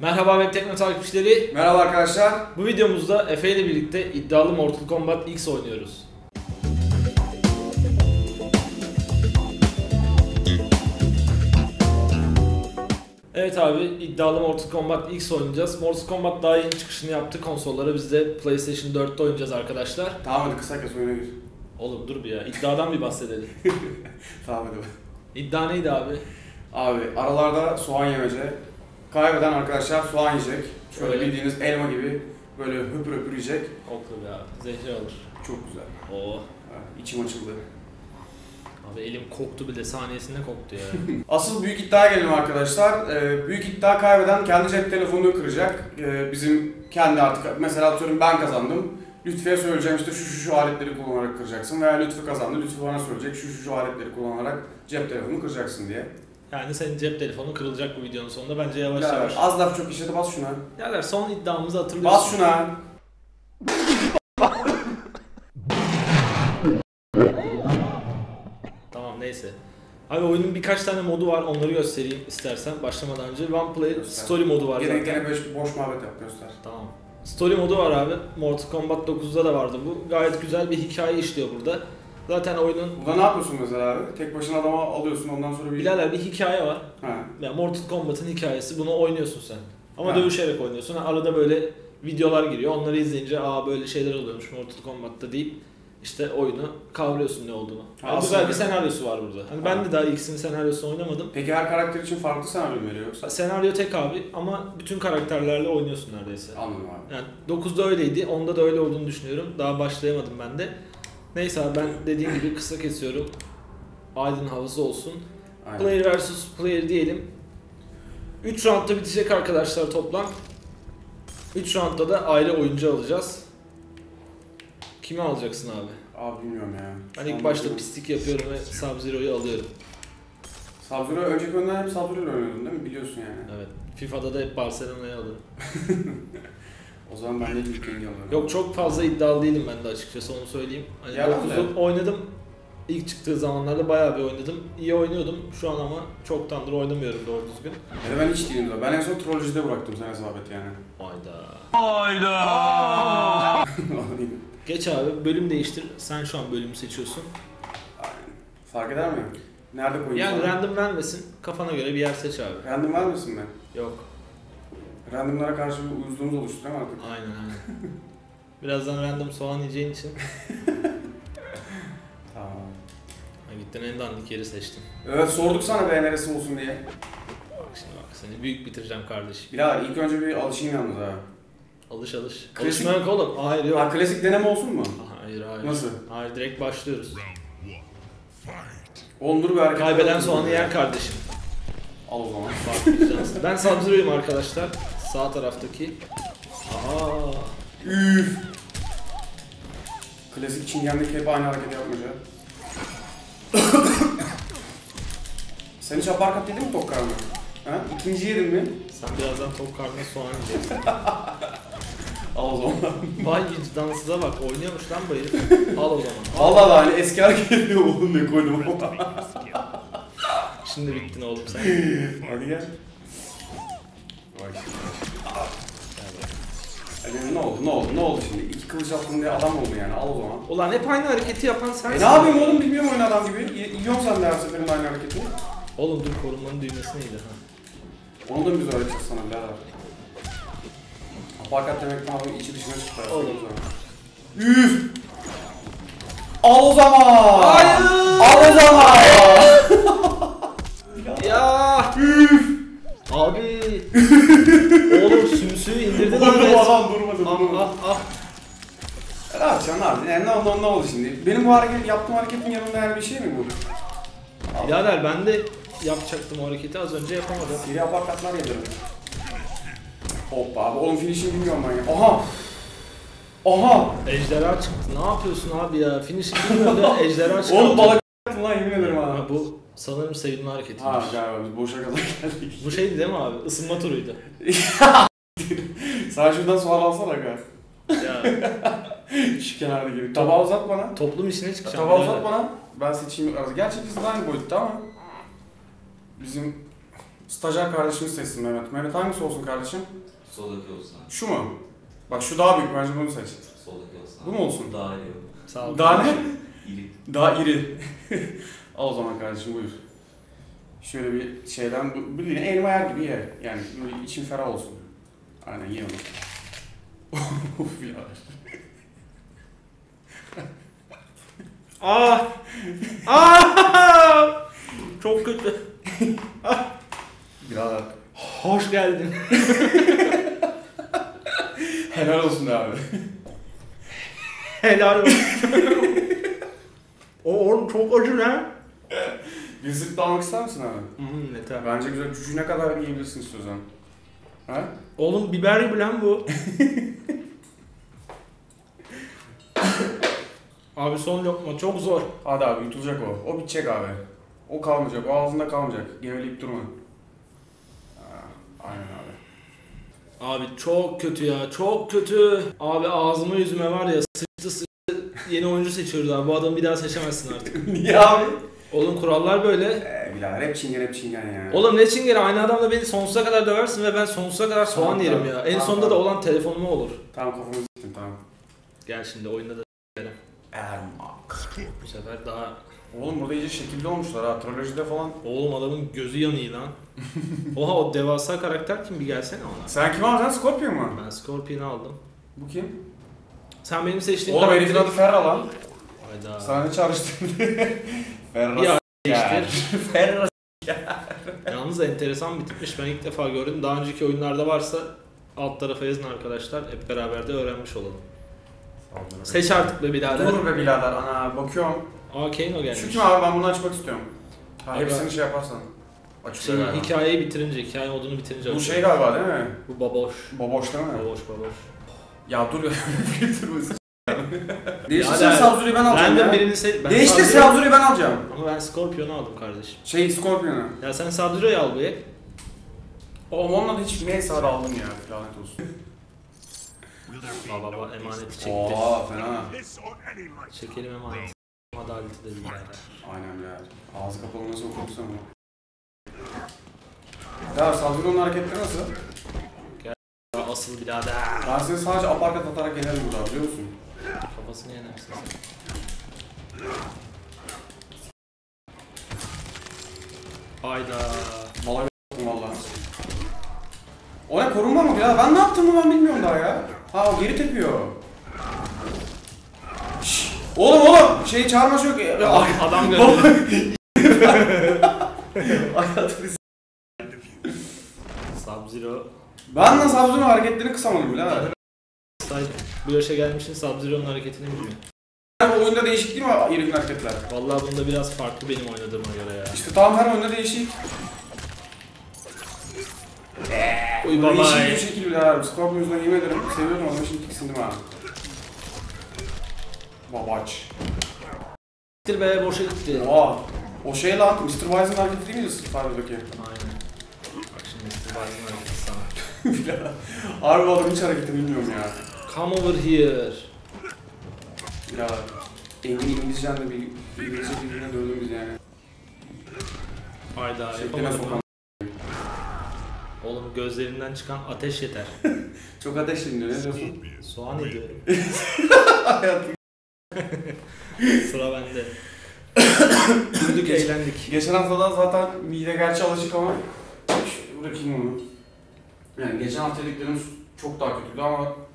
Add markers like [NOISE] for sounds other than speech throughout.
Merhaba Web Tekno takipçileri. Merhaba arkadaşlar. Bu videomuzda Efe ile birlikte iddialı Mortal Kombat X oynuyoruz. Evet abi iddialı Mortal Kombat X oynayacağız. Mortal Kombat daha yeni çıkışını yaptı konsollara. Biz de PlayStation 4'te oynayacağız arkadaşlar. Tamam hadi kısa kes oyuna gir. Oğlum dur bir ya. İddiadan bir bahsedelim. [LAUGHS] Tamam hadi. İddia neydi abi? Abi aralarda soğan yemece. Kaybeden arkadaşlar soğan yiyecek. Şöyle Öyle. bildiğiniz elma gibi böyle höpür höpür yiyecek. Oklu be abi. Zehri alır. Çok güzel. Oo. Ha, İçim açıldı. Abi elim koktu bile saniyesinde koktu ya. [LAUGHS] Asıl büyük iddiaya gelelim arkadaşlar. Ee, büyük iddia kaybeden kendi cep telefonunu kıracak. Ee, bizim kendi artık mesela atıyorum ben kazandım. Lütfiye söyleyeceğim işte şu şu şu aletleri kullanarak kıracaksın veya Lütfi kazandı. Lütfi bana söyleyecek şu şu şu aletleri kullanarak cep telefonunu kıracaksın diye. Yani senin cep telefonu kırılacak bu videonun sonunda. Bence yavaş Birader, yavaş. az laf çok işledi bas şuna. Birader son iddiamızı hatırlıyorsun. Bas şuna. Tamam neyse. Abi oyunun birkaç tane modu var. Onları göstereyim istersen başlamadan önce. One Play Göster. Story modu var Gene zaten. gene boş, boş muhabbet yap göster. Tamam. Story modu var abi. Mortal Kombat 9'da da vardı bu. Gayet güzel bir hikaye işliyor burada. Zaten oyunun Burada ne yapıyorsun mesela abi? Tek başına adama alıyorsun ondan sonra bir... Bilader bir hikaye var. Ha. Ya Mortal Kombat'ın hikayesi. Bunu oynuyorsun sen. Ama Ha. dövüşerek oynuyorsun. Arada böyle videolar giriyor. Onları izleyince aa böyle şeyler oluyormuş Mortal Kombat'ta deyip işte oyunu kavruyorsun ne olduğunu. Ha, Yani güzel bir senaryosu var burada. Hani ben de daha ikisinin senaryosunu oynamadım. Peki her karakter için farklı senaryo mu veriyor yoksa? Senaryo tek abi ama bütün karakterlerle oynuyorsun neredeyse. Anladım abi. Yani 9'da öyleydi, 10'da da öyle olduğunu düşünüyorum. Daha başlayamadım ben de. Neyse abi ben dediğim gibi kısa kesiyorum. Aydın havası olsun. Aynen. Player vs player diyelim. 3 roundda bitecek arkadaşlar toplam. 3 roundda da ayrı oyuncu alacağız. Kimi alacaksın abi? Abi bilmiyorum ya. Ben Şu ilk başta bilmiyorum. pislik yapıyorum ve Sub-Zero'yu alıyorum. Sub-Zero önceki önden hep Sub-Zero oynuyordun değil mi? Biliyorsun yani. Evet. FIFA'da da hep Barcelona'yı alırım. [LAUGHS] O zaman ben de King'i alıyorum. Yok çok fazla iddialı değilim ben de açıkçası onu söyleyeyim. Hani Yalan 9'u oynadım. İlk çıktığı zamanlarda bayağı bir oynadım. İyi oynuyordum. Şu an ama çoktandır oynamıyorum doğru düzgün. Ya da ben hiç değilim de. Ben en son Trollojide bıraktım sen hesap et yani. Hayda. Alayım. [LAUGHS] Geç abi bölüm değiştir. Sen şu an bölümü seçiyorsun. Aynen. Fark eder mi? Nerede koyayım Yani sana? random vermesin. Kafana göre bir yer seç abi. Random mısın ben? Yok. Randomlara karşı bir uyuzluğumuz oluştu değil mi artık? Aynen aynen. Birazdan random soğan yiyeceğin için [LAUGHS] Tamam. ha, gittin en dandik yeri seçtin. Evet sorduk sana be neresi olsun diye. Bak şimdi bak seni büyük bitireceğim kardeşim. Birader ilk önce bir alışayım yalnız ha. Alış alış. Klasik- Alışma yok oğlum. Hayır yok. Ha klasik deneme olsun mu? Hayır hayır. Nasıl? Hayır direkt başlıyoruz. Oğlum dur bir hareket. Kaybeden soğanı yer kardeşim. Al o zaman. Bak ben Sub-Zero'yum arkadaşlar. Sağ taraftaki. Aha. Üf. Klasik çingenlik hep aynı hareketi yapmaca. [COUGHS] Sen hiç aparkat yedin mi tok karnı? Ha? İkinci yedin mi? Sen birazdan tok karnına soğan yiyeceksin. [LAUGHS] Al o zaman. Vay vicdansıza bak oynuyormuş lan bu herif. Al o zaman. Valla da hani eski hareket diyor oğlum ne koydum. Şimdi bittin oğlum sen. [LAUGHS] Hadi gel. Hadi ne oldu ne oldu ne oldu şimdi? İki kılıç attın diye adam oldu yani al o zaman. Ulan hep aynı hareketi yapan E sensin. ne yapayım oğlum bilmiyorum oyun adam gibi. Y- Yiyorsun sen de her seferinde aynı hareketi. Oğlum dur korunmanın düğmesi neydi ha? Onu da biz öğreteceğiz sana birader. Aparkat demek ne abi içi dışına çıktı. Oğlum. Üf! Al o zaman! Hayır! Al o zaman! [LAUGHS] Ya! Üf! Abi! [LAUGHS] Oğlum sümsüğü indirdin lan resmen. adam durmadı Ah durmadı. ah ah. Ne yapacaksın abi? Yani ne oldu ne oldu şimdi? Benim bu hareket, yaptığım hareketin yanında her bir şey mi bu? Birader ben de yapacaktım o hareketi az önce yapamadım. Seri aparkatlar geliyor. Hoppa abi oğlum finishing bilmiyorum ben ya. Aha! Aha! Ejderha çıktı. Ne yapıyorsun abi ya? Finishing [LAUGHS] bilmiyorum da ejderha çıktı. Oğlum balık lan yemin ederim ha. Ha, bu sanırım sevinme hareketiymiş. Ha galiba biz boşa kadar geldik. Bu şeydi değil mi abi? Isınma turuydu. [LAUGHS] Sen şuradan soğan alsana aga. Ya [LAUGHS] Şu kenarda gibi. Tabağı uzat bana. toplum işine çıkacağım. Tabağı uzat bana. Ben seçeyim arası. Gerçi biz de aynı boyutta ama bizim Stajyer kardeşini seçsin Mehmet. Mehmet hangisi olsun kardeşim? Soldaki olsun abi. Şu mu? Bak şu daha büyük bence bunu seç. Soldaki olsun Bu mu olsun? Daha iyi olur. Sağ ol. Daha ne? İri. Daha iri. Al o zaman kardeşim buyur. Şöyle bir şeyden, bildiğin elma yer gibi ye. Yani böyle için ferah olsun. Aynen ye onu. Uf birader. Ah! Ah! Çok kötü. Birader. Hoş geldin. [LAUGHS] Helal olsun abi. Helal olsun. o oğlum çok acı lan. [LAUGHS] Bir zırt almak ister misin abi? Hmm, yeter. Bence güzel. Cücüğüne kadar yiyebilirsin istiyorsan. Ha? Oğlum biber gibi lan bu. [LAUGHS] Abi son lokma çok zor. Hadi abi yutulacak o. O bitecek abi. O kalmayacak. O ağzında kalmayacak. Geveleyip durma. Ha, Aynen abi. Abi çok kötü ya çok kötü. Abi ağzıma yüzüme var ya sıçtı sıçtı. Yeni oyuncu seçiyoruz abi. Bu adamı bir daha seçemezsin artık. [LAUGHS] Niye abi? Oğlum kurallar böyle. Ee, birader hep çingen hep çingen ya. Oğlum ne çingene aynı adamla beni sonsuza kadar döversin ve ben sonsuza kadar soğan Tamam, yerim tamam. ya. En Tamam, sonunda da tamam. olan telefonuma olur. Tamam kafamı s**tim tamam. Gel şimdi oyunda da Ermak. bu sefer daha... Oğlum burada iyice şekilli olmuşlar ha. Trolojide falan. Oğlum adamın gözü yanıyor lan. [LAUGHS] Oha o devasa karakter kim bir gelsene ona. Sen kim alacaksın? Scorpion mu? Ben Scorpion'u aldım. Bu kim? Sen benim seçtiğin Oğlum herifin adı Ferra lan. Hayda. Sana ne [LAUGHS] çağrıştırdın? Ferra. Bir değiştir. [LAUGHS] Yalnız enteresan bir tipmiş. Ben ilk defa gördüm. Daha önceki oyunlarda varsa alt tarafa yazın arkadaşlar. Hep beraber de öğrenmiş olalım. Seç artık be birader. Dur be birader ana bakıyorum. Aa Kane o gelmiş. Şu kim abi ben bunu açmak istiyorum. Ha, Abi hepsini şey yaparsan. Şey, hikayeyi bitirince, hikaye modunu bitirince Bu şey galiba değil mi? Bu baboş. Baboş değil mi? Baboş baboş. Ya dur ya. [LAUGHS] Filtre bu. [LAUGHS] Değiştirsen Birader, Sabzuri'yi ben alacağım de ya. birini seç... Ben Değiştir Sabzuri'yi ben alacağım. Ama ben Scorpion'u aldım kardeşim. Şey Scorpion'u. Ya sen Sub-Zero'yu al bu Oğlum onunla da hiç neyse hadi aldım ya. Lanet olsun. Baba baba emaneti çekti. Oo fena. Çekelim emaneti. Adaleti de birader. Aynen ya. Ağzı kapalı nasıl okursun ama. Ya Sabzuri'nin hareketleri nasıl? Ya asıl birader. Ben seni sadece aparkat atarak yenerim burada biliyor musun? Kafasını yenersin sen. Hayda. Bala yaptım valla. O ne korunma mı ya? Ben ne yaptığımı ben bilmiyorum daha ya. Ha o geri tepiyor. Şşş. Oğlum oğlum şey çağırma yok. Ay- Adam gördü. [LAUGHS] Hayatını Sub-Zero. Ben nasıl Sabzuri'nin hareketlerini kısamadım bile ha. Say- Bu yaşa gelmişsin Sub-Zero'nun hareketini biliyor. Bu oyunda değişik değil mi herifin hareketler? Vallahi bunda biraz farklı benim oynadığıma göre ya. İşte tamam her oyunda değişik. Uy baba. Değişik bir şekil bile abi. Scorpion yüzünden yemin ederim seviyordum ama şimdi tiksindim ha. Babaç. Gittir be boşa gitti. Oha. O şey lan Mr. Wise'ın hareketi değil miydi Fighter'daki? Aynen. Bak şimdi Mr. Biden'ın hareketi sana. [LAUGHS] Harbi adam hiç hareketi bilmiyorum ya. Come over here. Ya Engin İngilizcen de bir İngilizce birbirine döndüm biz yani. Hayda Şekline yapamadım. sokan. Oğlum gözlerinden çıkan ateş yeter. [LAUGHS] Çok ateşli diyor ne diyorsun? Soğan ediyorum. Hayatım. [LAUGHS] Sıra bende. [LAUGHS] Güldük eğlendik. Geçen haftadan zaten mide gerçi alışık ama Şöyle bırakayım onu. Yani geçen hafta yediklerimiz çok daha kötüydü ama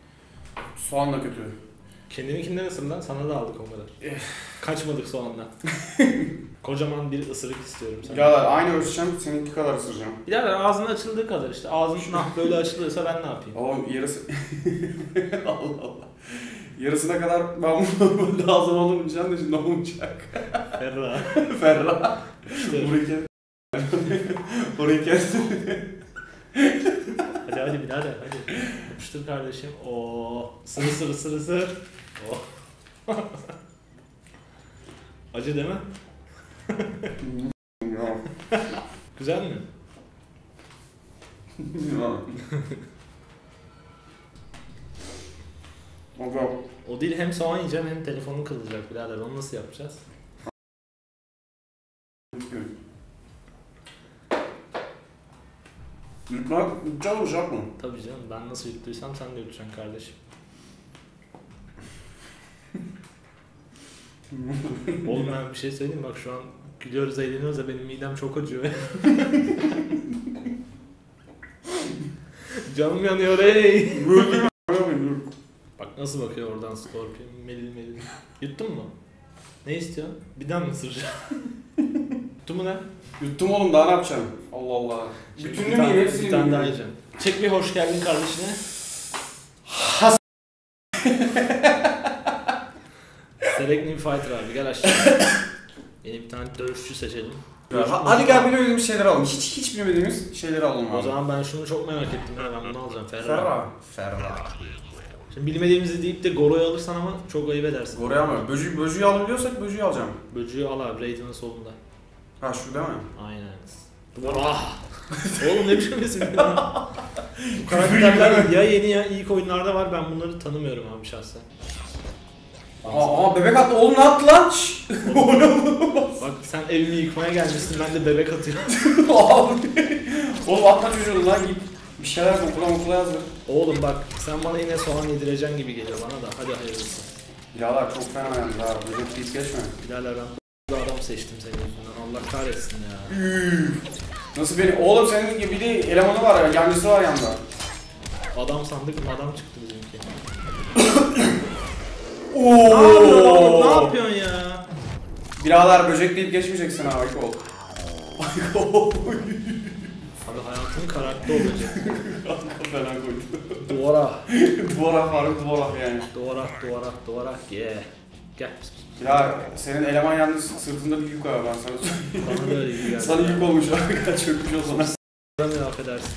soğan da kötü. Kendininkinden ısır lan sana da aldık o kadar. Eh. Kaçmadık soğandan. [LAUGHS] Kocaman bir ısırık istiyorum sana. Birader aynı ölçeceğim seninki kadar ısıracağım. Birader ağzın açıldığı kadar işte. Ağzın nah böyle açılıyorsa ben ne yapayım? Oğlum yarısı... [LAUGHS] Allah Allah. Yarısına kadar ben bunu lazım olamayacağım da şimdi olmayacak. Ferra. [LAUGHS] Ferra. İşte. Burayı kes. Burayı kes. Hadi hadi birader hadi. Yapıştır kardeşim. Oo. Sır sır sır sır. Oh. [LAUGHS] Acı değil mi? [LAUGHS] Güzel mi? Aga. O değil hem soğan yiyeceğim hem telefonun kırılacak birader. Onu nasıl yapacağız? Yutmak, yutacağız mı yutacak mı? Tabii canım ben nasıl yuttuysam sen de yutacaksın kardeşim. [LAUGHS] Oğlum ben bir şey söyleyeyim mi? bak şu an gülüyoruz eğleniyoruz da benim midem çok acıyor. [LAUGHS] Canım yanıyor ey. Bak nasıl bakıyor oradan Scorpion melil melil. Yuttun mu? Ne istiyorsun? Bir daha mı ısıracaksın? [LAUGHS] Yuttun mu lan? Yuttum oğlum daha ne yapacağım? Allah Allah. Bütününü mü yiyeyim hepsini Bir tane daha yiyeceğim. Çek bir hoş geldin kardeşine. Select New Fighter abi gel aşağı. Yeni bir tane dövüşçü seçelim. Ha- Hadi gel bilmediğimiz şeyleri alalım. Hiç hiç bilmediğimiz şeyleri alalım abi. O zaman ben şunu çok merak ettim ya ben bunu alacağım Ferrari. Ferra. Ferra. Şimdi bilmediğimizi deyip de Goro'yu alırsan ama çok ayıp edersin. Oraya mı? Böcü, böcüğü alabiliyorsak böcüğü alacağım. Böcüğü al abi Raiden'ın solunda. Ha şu değil mi? Aynen. Ah! [LAUGHS] Oğlum ne biçim ya? Bu karakterler ya yeni ya ilk oyunlarda var ben bunları tanımıyorum abi şahsen. Aa, aa bebek attı. Oğlum ne yaptı lan? Şşş. [LAUGHS] Bak sen evimi yıkmaya gelmişsin ben de bebek atıyorum. [LAUGHS] Abi. Oğlum atma çocuğunu lan git. Bir şeyler okula okula yazdır. Oğlum bak sen bana yine soğan yedireceksin gibi geliyor bana da hadi hayırlısı. Birader çok fena yalnız ha. Böcek deyip geçme. Birader ben seçtim senin yüzünden Allah kahretsin ya. Üf. Nasıl beni? Oğlum senin gibi bir de elemanı var ya. Yancısı var yanında. Adam sandık adam çıktı bizimki. [COUGHS] Oo. Ne yapıyorsun oğlum ne yapıyorsun ya? Birader böcek deyip geçmeyeceksin ha. Ayık ol. Ayık ol. Abi hayatın karakter olacak. Fena koydu. Duvara. [LAUGHS] Duvara Faruk duvara yani. Duvara duvara duvara ye. Gel. Ya senin eleman yalnız sırtında bir yük var ben sana söyleyeyim. Bana da öyle gibi geldi. Sana yük olmuş abi. Çökmüş o sana. Bana affedersin.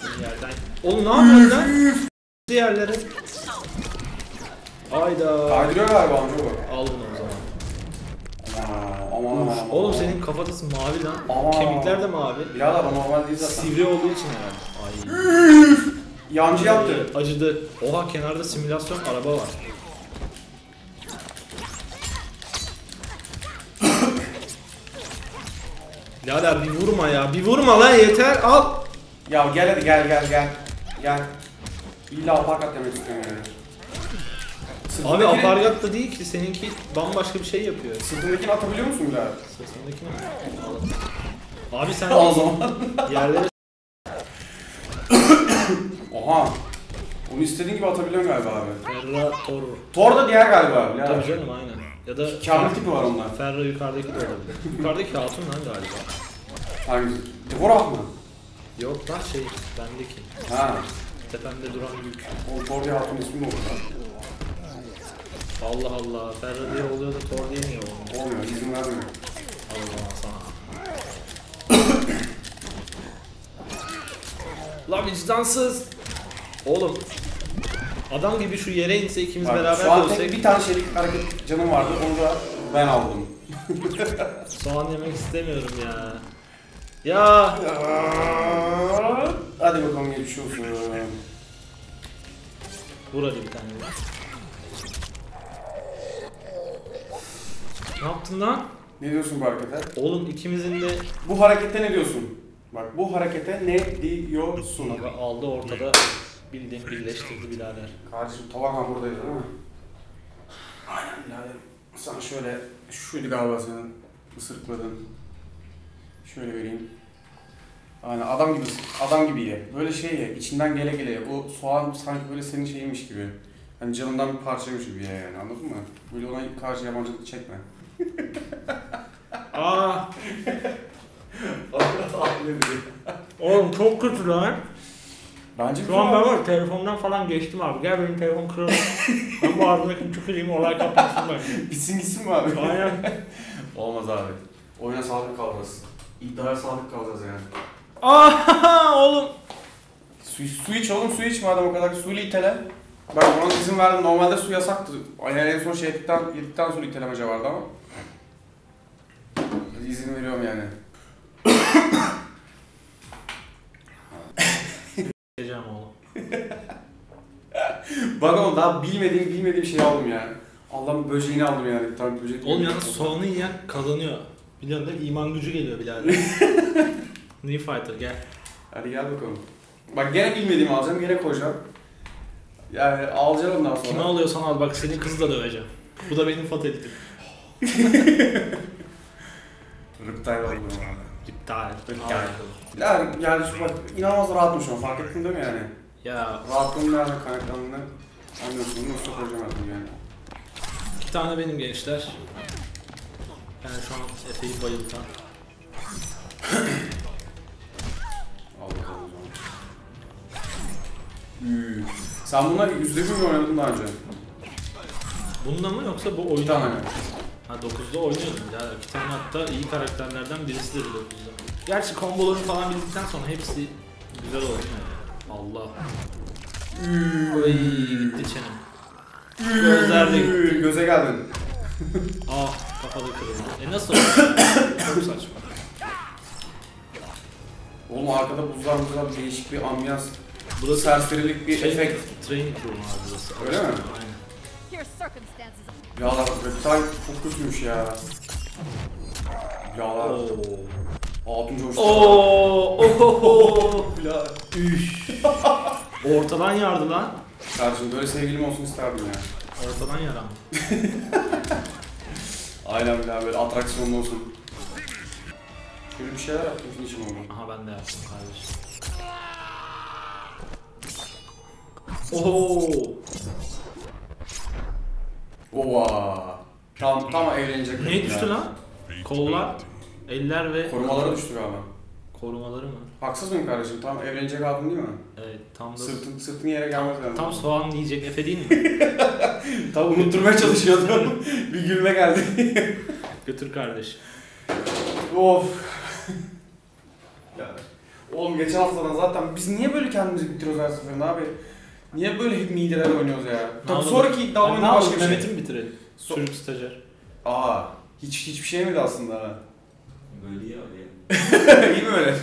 Senin yerden. Oğlum ne yapıyorsun lan? Diğerleri. Ayda. Kaydırıyor galiba amca bu. Al bunu o zaman. Aman aman aman. Oğlum senin kafatası mavi lan. Aman. Kemikler de mavi. Birader o normal değil zaten. Sivri olduğu için herhalde. Ay. Yancı yaptı. Acıdı. Oha kenarda simülasyon araba var. [COUGHS] Birader bir vurma ya. Bir vurma lan yeter. Al. Ya gel hadi gel gel gel. Gel. İlla aparkat demek istiyorum yani. Abi Sırtındakini- apargat da değil ki. Seninki bambaşka bir şey yapıyor. Sırtındakini atabiliyor musun birader? Sesindeki? Al. Abi sen [LAUGHS] o zaman. yerlere Oha. Onu istediğin gibi atabiliyorsun galiba abi. Ferra Tor. Thor da diğer galiba birader. Tabii canım aynen. Ya da Kamil tipi var onda. Ferra yukarıdaki de olabilir. [LAUGHS] Yukarıdaki hatun lan galiba. Hangisi? Dvorak mı? Yok lan şey bendeki. Ha. Tepemde duran yük. O Thor diye hatun ismi mi olur lan? Allah Allah. Ferra diye oluyor da Thor diye niye olmuyor? Olmuyor, izin vermiyor. Allah sana. [COUGHS] La vicdansız. Oğlum. Adam gibi şu yere inse ikimiz Bak, beraber şu an tek dövsek bir tane şeylik hareket canım vardı, onu da ben aldım. [LAUGHS] soğan yemek istemiyorum ya. Ya. Hadi bakalım geçmiş olsun. Vur hadi bir tane vur. Ne yaptın lan? Ne diyorsun bu harekete? Oğlum ikimizin de Bu harekete ne diyorsun? Bak bu harekete ne diyorsun? Aga aldı ortada bildiğin birleştirdi birader. Kardeşim tavan hamurdaydı değil mi? Aynen birader. Sana şöyle, şuydu galiba senin ısırıkladın. Şöyle vereyim. Aynen adam gibi, adam gibi ye. Böyle şey ye, içinden gele gele ye. O soğan sanki böyle senin şeymiş gibi. Hani canından bir parçaymış gibi ye yani anladın mı? Böyle ona karşı yabancılık çekme. Aa, [LAUGHS] oğlum çok kötü lan. Bence Şu an ben var telefondan falan geçtim abi. Gel benim telefon kırıldı. [LAUGHS] ben bu ağzımdaki tüküreyim olay kapansın ben. Bitsin gitsin mi abi? Aynen. [LAUGHS] Olmaz abi. Oyuna sadık kalacağız. İddiaya sadık kalacağız yani. Aa oğlum. Su, su iç oğlum su iç madem o kadar suyla itele. Bak ona izin verdim. Normalde su yasaktı. Yani en son şey yedikten, yedikten sonra itelemece vardı ama. İzin veriyorum yani. [COUGHS] Diyeceğim oğlum. Oğlum daha bilmediğim bilmediğim şey aldım yani. Allah'ım böceğini aldım yani. Tane böcek. Oğlum yalnız soğanı yiyen kazanıyor. Biliyorsun değil mi? İman gücü geliyor birader. [LAUGHS] New Fighter gel. Hadi gel bakalım. Bak gene bilmediğimi alacağım, gene koyacağım. Yani alacağım ondan sonra. Kime alıyorsan al bak senin kızı da döveceğim. Bu da benim fatalitim. Alayım abi. İptal. İptal. Al. Yani, yani şu bak inanılmaz rahatım şu an fark ettin değil mi yani? Ya Rahatlığım nerede kaynaklandığını anlıyorsun. Nasıl koyacağım artık yani. iki tane benim gençler. Yani şu an Efe'yi bayıltan. Al bakalım o zaman. Üü. Sen bunlar yüzde bir mi oynadın daha önce? Bununla mı yoksa bu oyunda mı? Ha 9'da oynuyordum ya. İki tane hatta iyi karakterlerden birisi dedi 9'da. Gerçi komboları falan bildikten sonra hepsi güzel oynuyor. Allah. Ay gitti çenem. Gözler de gitti. Göze geldin. Ah kafalı kırıldı. E nasıl [COUGHS] oldu? Çok saçma. Oğlum arkada buzlar buzlar değişik bir ambiyans, Burası serserilik bir training, efekt. training room abi burası. Öyle mi? Aynen. Circumstances Yağlar, Reptile çok kötüymüş ya. Yağlar. Oo. Altın coştu. Oo. Ohoho. Ya. Üş. Ortadan yardı lan. Kardeşim böyle sevgilim olsun isterdim ya. Ortadan yaran. [LAUGHS] Aynen bile böyle atraksiyonlu olsun. Şöyle bir şeyler yaptım için oldu. Aha ben de yaptım kardeşim. Oho. Ova. Tam tam eğlenecek. Ne düştü lan? Kollar, eller ve Korumalara düştü galiba. Korumaları mı? Haksız mıyım kardeşim? Tam evlenecek adam değil mi? Evet tam da Sırtın, sırtın yere gelmez lazım. tam soğan yiyecek Efe değil mi? [LAUGHS] Tam unutturmaya çalışıyordum. [LAUGHS] bir gülme geldi. Götür kardeşim. of. ya. Oğlum geçen haftadan zaten biz niye böyle kendimizi bitiriyoruz her seferinde abi? Niye böyle hep mideler oynuyoruz ya? Tabii sonraki iddia ne oyunu başka bir şey. Mehmet'i mi bitirelim? So- Çocuk stajyer. Aa, hiç hiçbir şey miydi aslında? Böyle iyi abi ya. [LAUGHS] İyi mi öyle?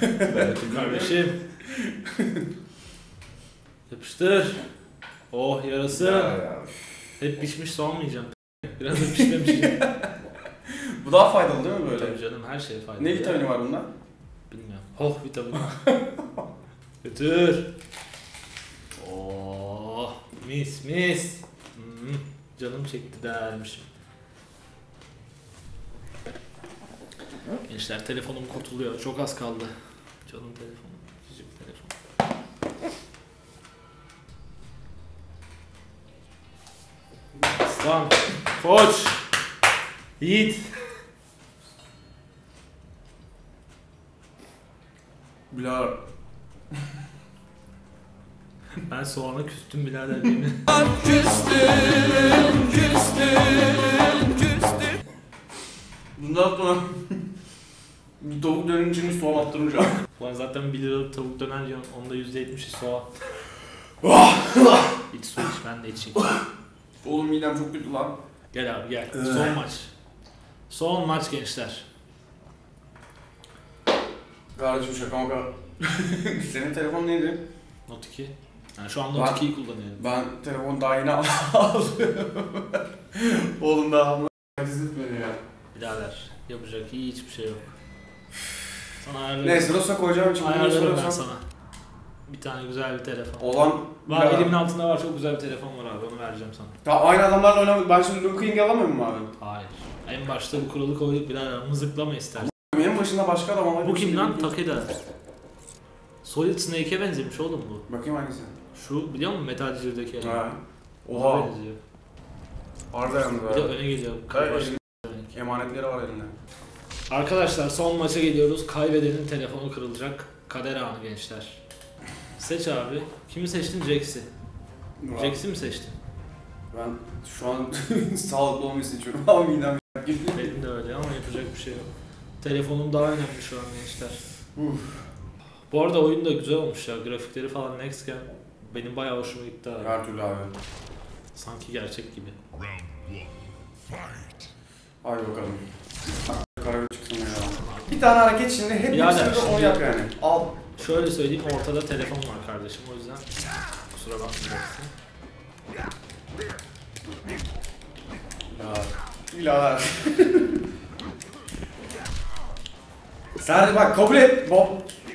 Götür kardeşim. Yapıştır. Oh yarası. Ya. Hep pişmiş yiyeceğim? Biraz da pişmemiş. [LAUGHS] Bu daha faydalı değil mi böyle? Tabii canım her şeye faydalı. Ne vitamini var bunda? Bilmiyorum. Hoh vitamini. [LAUGHS] Götür. Oh mis mis. Hmm, canım çekti dermişim. Gençler telefonum kurtuluyor. Çok az kaldı. Canım telefonum. Küçük telefon. Aslan. Koç. Yiğit. Bilal. Ben soğana küstüm birader değil mi? Bundan sonra bir tavuk dönerin içini soğan attırmayacağım. [LAUGHS] Ulan zaten 1 liralık tavuk döner yiyorsun. Onda %70'i soğan. [LAUGHS] İç su iç ben de içeyim. Oğlum midem çok kötü lan. Gel abi gel. Evet. Son maç. Son maç gençler. Kardeşim şaka maka. [LAUGHS] Senin telefon neydi? Note 2. Yani şu an Ben- Note 2'yi kullanıyorum. Ben telefon daha yeni aldım. Oğlum daha amma beni ya. Birader yapacak hiçbir şey yok. Sana ayarlarım. Neyse nasıl koyacağım için bunu Ayarlarım ben sana. Bir tane güzel bir telefon. Olan Var Ya- elimin altında var çok güzel bir telefon var abi onu vereceğim sana. Ya aynı adamlarla oynamadım. Ben şimdi Luke King'i alamıyor muyum abi? Hayır. En başta bu kuralı koyduk birader mızıklama istersen. En başında başka adam alabilir. Bu kim lan? Takeda. Solid Snake'e benzemiş oğlum bu. Bakayım hangisi? Şu biliyor musun Metal Gear'daki eleman? Ha. Ona Oha. benziyor. Arda yanında. Bir de öne geliyor. Evet, Başka- elinde Emanetleri var elinde. Arkadaşlar son maça geliyoruz. Kaybedenin telefonu kırılacak. Kader anı gençler. Seç abi. Kimi seçtin? Jax'i. Murat, Jax'i mi seçtin? Ben şu an [LAUGHS] sağlıklı olmayı seçiyorum. Ama midem Benim de öyle ama yapacak bir şey yok. Telefonum daha önemli şu an gençler. Uf. Bu arada oyun da güzel olmuş ya. Grafikleri falan next gen. Benim bayağı hoşuma gitti abi. Her türlü abi. Sanki gerçek gibi. Hadi bakalım. Karar çıksın ya. Bir tane hareket şimdi hep hepsini de onu yap yani. Al. Şöyle söyleyeyim ortada telefon var kardeşim o yüzden kusura bakmayacaksın. Ya. Birader. Sadece bak kabul et. Bob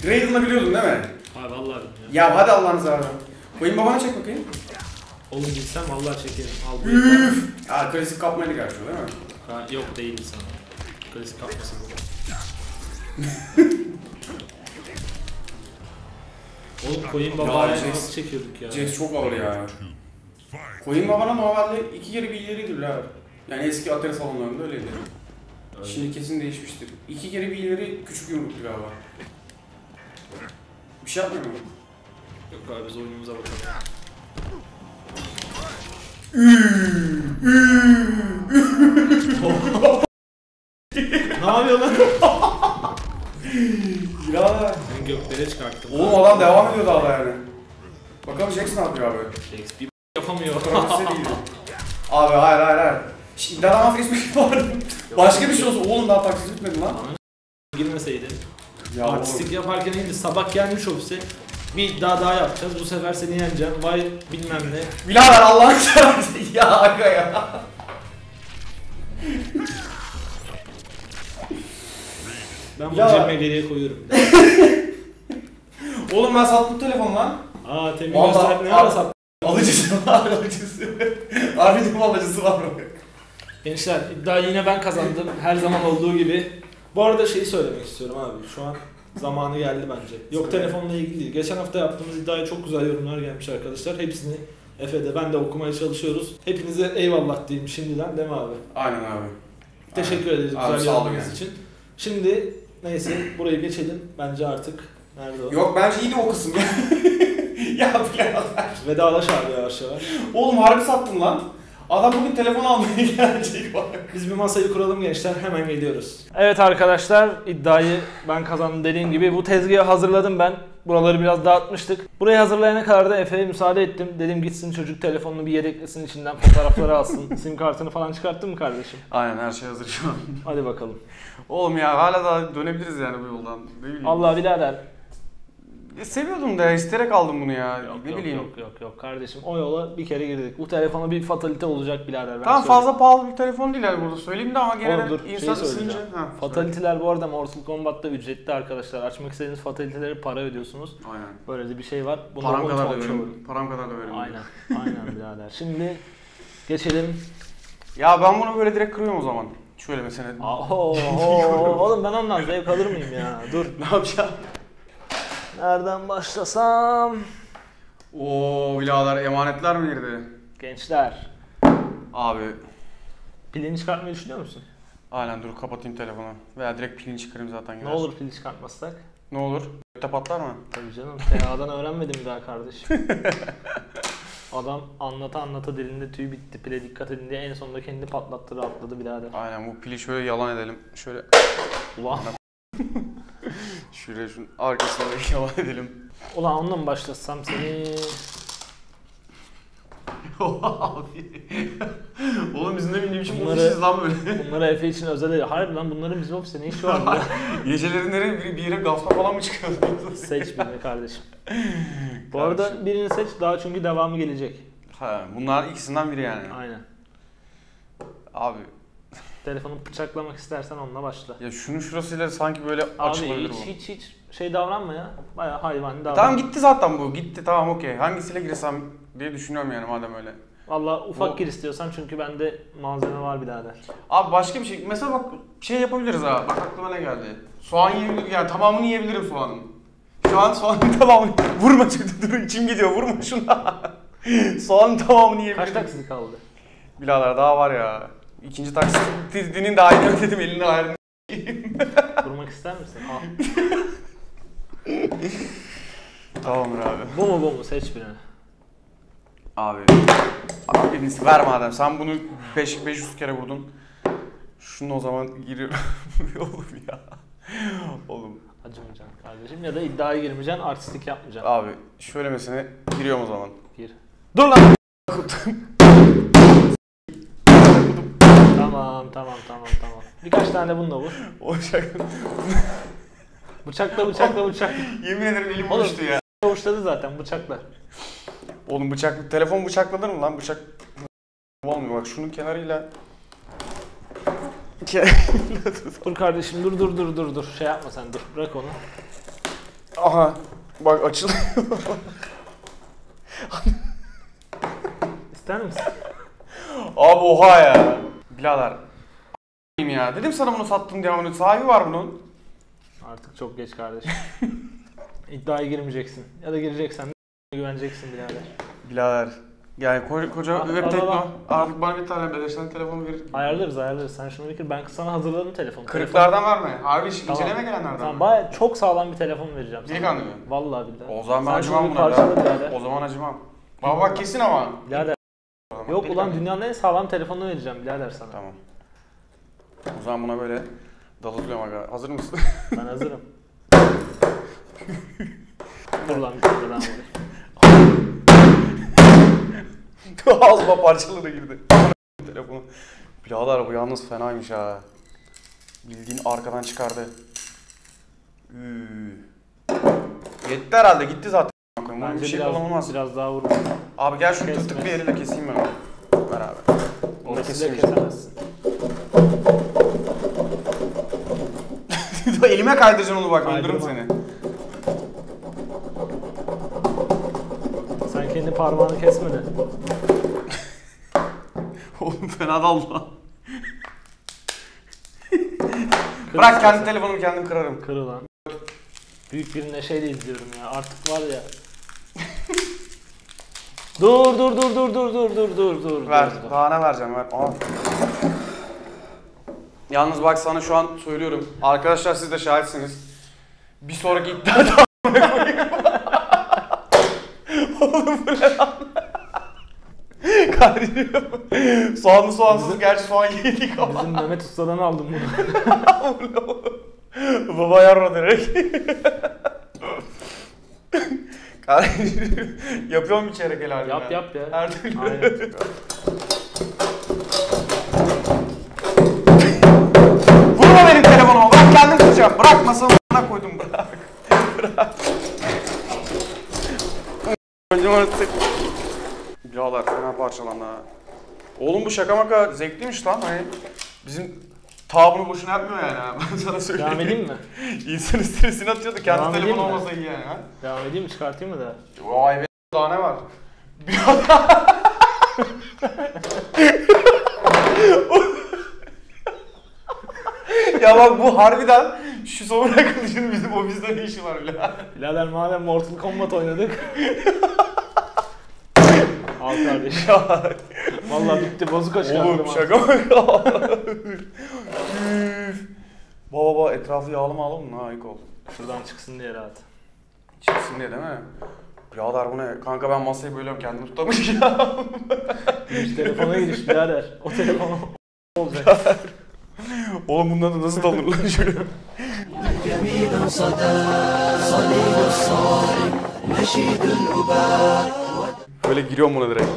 Raiden'ı biliyordun değil mi? Abi vallahi bilmiyorum. Ya hadi Allah'ınızı seversen. Koyun babana çek bakayım. Oğlum bilsem vallahi çekerim. Al. Üf. Ya klasik kapmayla o değil mi? Ha, yok değil sana. Klasik kapması bu. [LAUGHS] Oğlum koyun babaya Jax- nasıl çekiyorduk ya? Jax çok ağır ya. Koyun babana normalde iki kere bir ileridir la. Yani eski Atari salonlarında öyleydi. Öyle. Şimdi kesin değişmiştir. İki kere bir ileri küçük yumruktu galiba. Bir şey yapmıyor mu? Yok abi biz oyunumuza bakalım. ne yapıyor lan? Ya. Göklere çıkarttım. Oğlum adam devam ediyor daha da yani. Bakalım Jax ne yapıyor abi? Jax bir yapamıyor. Abi hayır hayır hayır. Şimdi iddiadan vazgeçmek var. Başka bir şey olsa oğlum daha taksiz bitmedi lan. Girmeseydi. Ya Artistik yaparken iyiydi. Sabah gelmiş ofise. Bir iddia daha yapacağız. Bu sefer seni yeneceğim. Vay bilmem ne. Birader Allah'ını [LAUGHS] seversen ya aga ya. Ben bu Ya. cebime geriye koyuyorum. [LAUGHS] Oğlum ben sattım telefonu lan. Aa temin Vallahi- gösterip ne ara sattın? Alıcısı var alıcısı. [LAUGHS] Harbiden alıcısı var. Gençler iddiayı yine ben kazandım. Her zaman olduğu gibi. Bu arada şeyi söylemek istiyorum abi. Şu an zamanı geldi bence. Yok Söyle. telefonla ilgili değil. Geçen hafta yaptığımız iddiaya çok güzel yorumlar gelmiş arkadaşlar. Hepsini Efe'de ben de okumaya çalışıyoruz. Hepinize eyvallah diyeyim şimdiden değil mi abi? Aynen abi. Teşekkür ederiz Abi güzel sağ olun yorumlarınız yani. için. Şimdi neyse burayı geçelim. Bence artık nerede o? Yok bence iyiydi o kısım ya. [LAUGHS] ya birader. Vedalaş abi yavaş yavaş. Oğlum harbi sattın lan. Adam bugün telefon almaya [LAUGHS] gelecek bak. Biz bir masayı kuralım gençler hemen geliyoruz. Evet arkadaşlar iddiayı ben kazandım dediğim gibi bu tezgahı hazırladım ben. Buraları biraz dağıtmıştık. Burayı hazırlayana kadar da Efe'ye müsaade ettim. Dedim gitsin çocuk telefonunu bir yedeklesin içinden fotoğrafları alsın. [LAUGHS] Sim kartını falan çıkarttın mı kardeşim? Aynen her şey hazır şu an. Hadi bakalım. Oğlum ya hala da dönebiliriz yani bu yoldan. Ne bileyim. Allah birader. Seviyordum da ya, isteyerek aldım bunu ya. Yok, ne yok, bileyim. yok yok yok kardeşim o yola bir kere girdik. Bu telefona bir fatalite olacak birader. Ben Tamam söyleyeyim. fazla pahalı bir telefon değil yani burada söyleyeyim de ama gene Oğlum dur, insan ısınınca. Ha, Fataliteler bu arada Mortal Kombat'ta ücretli arkadaşlar. Açmak istediğiniz fataliteleri para ödüyorsunuz. Aynen. Böyle de bir şey var. Bunu Param kadar da veririm. Param kadar da veririm. Aynen. Aynen birader. Şimdi geçelim. Ya ben bunu böyle direkt kırıyorum o zaman. Şöyle mesela. Oo, [LAUGHS] oğlum ben ondan zevk alır mıyım ya? Dur. ne yapacağım? Nereden başlasam? Oo birader emanetler mi girdi? Gençler. Abi Pilini çıkartmayı düşünüyor musun? aynen dur kapatayım telefonu. Veya direkt pilini çıkarayım zaten Ne gider. olur pili çıkartmazsak? Ne olur? Gökte patlar mı? Tabii canım. TA'dan öğrenmedim daha kardeşim. [LAUGHS] Adam anlata anlata dilinde tüy bitti. Pile dikkat edin diye en sonunda kendi patlattı rahatladı birader. Aynen bu pili şöyle yalan edelim. Şöyle Ulan. [LAUGHS] şuraya şunun arkasına yalan edelim. Ulan onunla mı başlasam seni? Abi. Oğlum biz ne bileyim biçim Bunları- ofisiz lan böyle. Bunları Efe için özel değil. Harbi lan bunların bizim ofiste ne işi var ya? [LAUGHS] Geceleri nereye bir, bir yere gaspa falan mı çıkıyorsunuz? seç birini kardeşim. [LAUGHS] Bu arada birini seç daha çünkü devamı gelecek. Ha, bunlar ikisinden biri yani. Aynen. Abi Telefonu bıçaklamak istersen onunla başla. ya şunun şurasıyla sanki böyle Abi açılabilir hiç bu. hiç hiç şey davranma ya. Bayağı hayvani davran. Tamam gitti zaten bu. Gitti tamam okey. Hangisiyle girsem diye düşünüyorum yani madem öyle. Valla ufak Bu- gir istiyorsan çünkü bende malzeme var birader. Abi başka bir şey. Mesela bak şey yapabiliriz ha. Bak aklıma ne geldi. Soğan yiyebilirim. Yani tamamını yiyebilirim soğanın. Şu an soğanın [LAUGHS] tamamını... [LAUGHS] Vurma çıktı dur içim gidiyor. Vurma şuna. [LAUGHS] soğanın tamamını Kaç yiyebilirim. kaldı? Birader daha var ya. İkinci taksitinin de ayrı [LAUGHS] dedim elini ayrı. Kurmak [LAUGHS] ister misin? Al. Tamamdır abi. Bu mu bu mu? Seç birini. Abi. Abi birini ver madem. Sen bunu 5 500 kere vurdun. Şunu o zaman giriyorum. [LAUGHS] Oğlum ya. Oğlum. Acımayacaksın kardeşim ya da iddiaya girmeyeceksin, artistik yapmayacaksın. Abi şöylemesine giriyorum o zaman. Gir. Dur lan! Tamam tamam tamam tamam. Birkaç tane de bununla vur. O şaka. Bıçakla bıçakla bıçakla. Yemin ederim elim Oğlum. uçtu ya. [LAUGHS] Kavuşladı zaten bıçakla. Oğlum bıçak, telefon bıçaklanır mı lan? Bıçak olmuyor bak şunun kenarıyla. [LAUGHS] Dur kardeşim dur dur dur dur dur. Şey yapma sen dur. Bırak onu. Aha. Bak açılıyor. İster misin? Abi oha ya. Birader. ya. Dedim sana bunu sattım diye ama sahibi var bunun. Artık çok geç kardeşim. [LAUGHS] İddiaya girmeyeceksin. Ya da gireceksen de [LAUGHS] güveneceksin birader. Birader. Yani koca, koca Al- web tekno. Artık bana bir tane beleşten telefonu ver. Ayarlarız ayarlarız. Sen şunu bir. Ben sana hazırladım telefonu. Kırıklardan var mı? Harbi iş Tamam. inceleme gelenlerden Tamam mi? baya çok sağlam bir telefon vereceğim sana. Delikanlı mı? Vallahi billahi. O zaman ben acımam buna birader. O zaman acımam. Baba bak kesin ama. Birader. Yok ulan dünyanın en sağlam telefonunu vereceğim birader sana. Tamam. O zaman buna böyle dalıtıyorum aga. Hazır mısın? Ben [LAUGHS] hazırım. [LAUGHS] Dur lan bir vurayım. [LAUGHS] Ağzıma parçaları girdi. Telefonu. Birader bu yalnız fenaymış ha. Bildiğin arkadan çıkardı. Üü. Yetti herhalde gitti zaten. Bence bir şey biraz, falan olmaz. biraz daha vur. Abi gel şu Kesme. tırtık bir yeriyle keseyim ben abi. Onu da. [LAUGHS] Elime kaydıracaksın onu bak öldürürüm seni. Sen kendi parmağını kesme de. [LAUGHS] Oğlum fena daldı lan. [LAUGHS] Bırak kendi telefonumu kendim kırarım. Kırılan. Büyük bir neşeyle izliyorum ya. Artık var ya. Dur dur dur dur dur dur dur dur dur. Ver. dur, dur. Daha ne vereceğim ver. Aa. Yalnız bak sana şu an söylüyorum. Arkadaşlar siz de şahitsiniz. Bir sonraki iddiada [LAUGHS] Oğlum bu ne lan? Kardeşim. Soğanlı soğansız gerçi soğan yedik ama. Bizim Mehmet Usta'dan aldım bunu. [LAUGHS] Baba yarra direkt. [LAUGHS] Yapıyorum bir çeyrek helal. yap yap ya. Her türlü. Aynen. [LAUGHS] Vurma benim telefonuma bırak kendim kıracağım. Bırak üstüne koydum bırak. Bırak. Birader fena parçalandı ha. Oğlum bu şaka maka zevkliymiş lan hani. Bizim ta bunu boşuna yapmıyor yani. [LAUGHS] Ben sana söyleyeyim. Devam edeyim mi? [LAUGHS] İnsanın stresini atıyordu. Kendi Devam telefonu edeyim mi? olmasa iyi yani ha. Devam edeyim mi? Çıkartayım mı da? Vay be daha ne var? [LAUGHS] ya bak bu harbiden şu sonra kılıcın bizim ofiste ne işi var bile. Birader madem Mortal Kombat oynadık. Al kardeşim. Vallahi bitti bozuk çıkarttım. Oğlum şaka mı? Baba baba etrafı yağlı mı alalım mı? Ha ayık ol. Şuradan çıksın diye rahat. Çıksın diye değil mi? Birader bu ne? Kanka ben masayı bölüyorum kendimi tutamayacağım. [LAUGHS] Giriş telefona giriş birader. O telefon [LAUGHS] olacak. Oğlum bundan da nasıl dalınır lan şöyle? Böyle giriyorum buna direkt.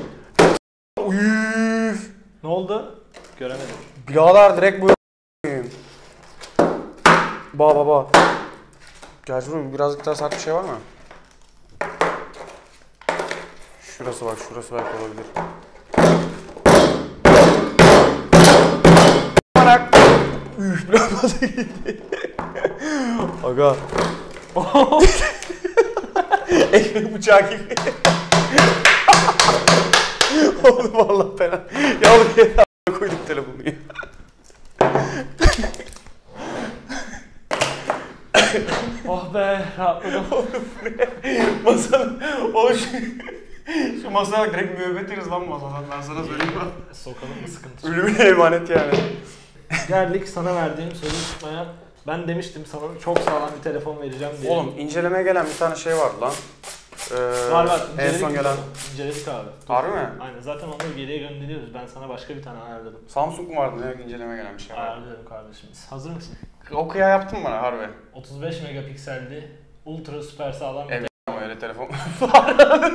Oldu? Göremedim. Birader direkt bu Ba baba. Gel şuraya birazcık daha sert bir şey var mı? Şurası bak şurası belki olabilir. Bırak. Üf fazla [LAUGHS] gitti. Aga. [LAUGHS] Ekmek bıçağı gibi. [LAUGHS] Oğlum vallahi fena. Ya oğlum ya koydum telefonu ya. Oh be rahatladım. Masanın o şu, şu masaya direkt müebbet yeriz lan masadan ben sana söyleyeyim? Sokalım mı sıkıntı? Ölümüne emanet yani. Geldik sana verdiğim sözü tutmaya. Ben demiştim sana çok sağlam bir telefon vereceğim diye. Oğlum incelemeye gelen bir tane şey vardı lan. Ee, var var. En son gelen. İnceledik abi. Harbi mi? Aynen zaten onları geriye gönderiyoruz. Ben sana başka bir tane ayarladım. Samsung mu vardı ne inceleme gelen bir şey var. Ayarlıyorum kardeşimiz. Hazır mısın? O kıya yaptın bana harbi? 35 megapikselli ultra süper sağlam bir Evet. Ama öyle telefon. telefon.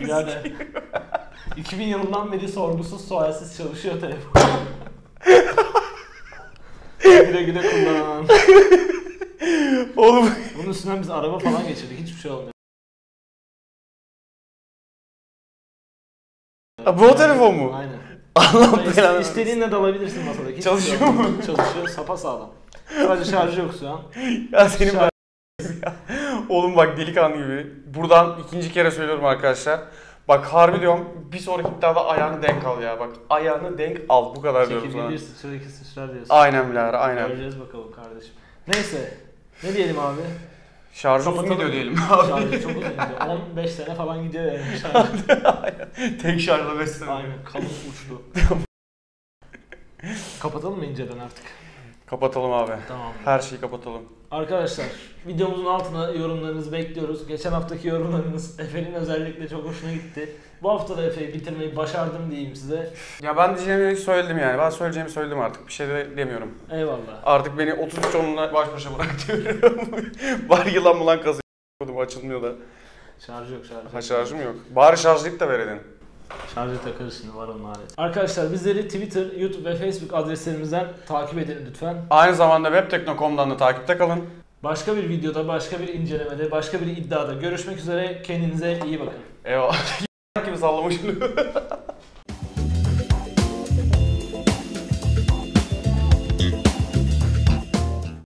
Birader. 2000 yılından beri sorgusuz sualsiz çalışıyor telefon. [LAUGHS] güle güle kullanan. Oğlum. Bunun üstünden biz araba falan geçirdik. Hiçbir şey olmuyor. Ha, bu o telefon mu? Aynen. Allah belanı. İstediğinle dalabilirsin masadaki. Çalışıyor şey yok. mu? Çalışıyor. Sapa sağlam. Sadece şarjı yok şu an. Ya senin ya. [LAUGHS] Oğlum bak delikanlı gibi. Buradan ikinci kere söylüyorum arkadaşlar. Bak harbi diyorum bir sonraki iddiada ayağını denk al ya. Bak ayağını denk al. Bu kadar diyorum sana. sıçrar iki sıçrar diyorsun. Aynen birader aynen. Göreceğiz bakalım kardeşim. Neyse. Ne diyelim abi? Şarjı uzun gidiyor diyelim. Şarjı çok uzun gidiyor. [LAUGHS] 15 sene falan gidiyor yani [LAUGHS] şarjı. Tek şarjla 5 sene. Aynen kalın uçlu. [LAUGHS] Kapatalım mı inceden artık? Kapatalım abi. Tamam. Her şeyi kapatalım. Arkadaşlar videomuzun altına yorumlarınızı bekliyoruz. Geçen haftaki yorumlarınız [LAUGHS] Efe'nin özellikle çok hoşuna gitti. Bu hafta da Efe'yi bitirmeyi başardım diyeyim size. Ya ben diyeceğimi söyledim yani. Ben söyleyeceğimi söyledim artık. Bir şey de demiyorum. Eyvallah. Artık beni 33 onunla baş başa bırak diyorum. [LAUGHS] Var yılan mı lan kazıyordum açılmıyor da. Şarjı yok şarjı. Ha şarjım yok. Bari şarjlayıp da ver Şarjı takarız şimdi var onun aleti. Arkadaşlar bizleri Twitter, YouTube ve Facebook adreslerimizden takip edin lütfen. Aynı zamanda webtekno.com'dan da takipte kalın. Başka bir videoda, başka bir incelemede, başka bir iddiada görüşmek üzere. Kendinize iyi bakın. Eyvallah. [LAUGHS] gibi sallamışım. [LAUGHS]